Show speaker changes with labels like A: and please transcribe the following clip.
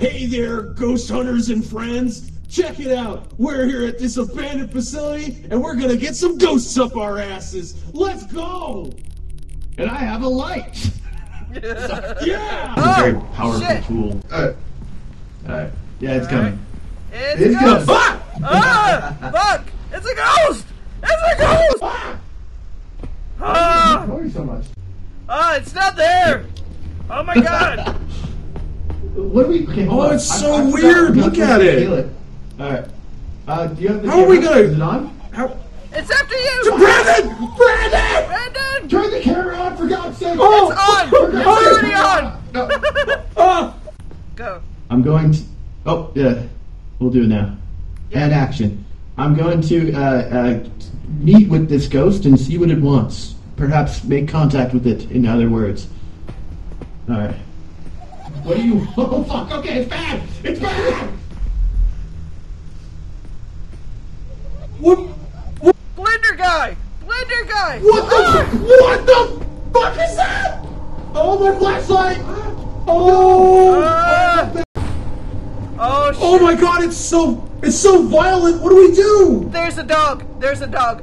A: Hey there, ghost hunters and friends. Check it out. We're here at this abandoned facility and we're gonna get some ghosts up our asses. Let's go! And I have a light. yeah!
B: a very
C: Oh,
B: powerful
C: shit.
B: tool. Alright. Alright. Yeah, it's
C: Alright.
B: coming.
C: It's,
B: It's
C: a ghost!
B: coming.
A: Ah!
C: Ah! Fuck! It's a ghost! It's a ghost!
A: Ah!
C: Ah!
B: Why are you so much?
C: Ah! It's not there! Oh my god!
B: What are we? Okay,
A: Oh,
B: on.
A: it's so
B: I forgot
A: weird. Look at it.
B: it. Alright. Uh, do you have the
A: How are we gonna-
B: Is it on?
A: How?
C: It's after you!
A: Brandon! Brandon!
C: Brandon!
B: Turn the camera on for God's sake!
A: Oh!
C: on!
B: For
C: It's already
B: sake!
C: on!
B: No.
A: Ah!
C: Go.
B: I'm going to. Oh, yeah. We'll do it now. And action. I'm going to uh, uh, meet with this ghost and see what it wants. Perhaps make contact with it, in other words. Alright. What are you. Oh, fuck! Okay, it's bad! It's bad!
A: What?
C: Blender guy! Blender guy!
A: What the? What the fuck is that? Oh, my flashlight! Oh!
C: Ah! Oh shit!
A: Oh my god, it's so it's so violent. What do we do?
C: There's a dog! There's a dog!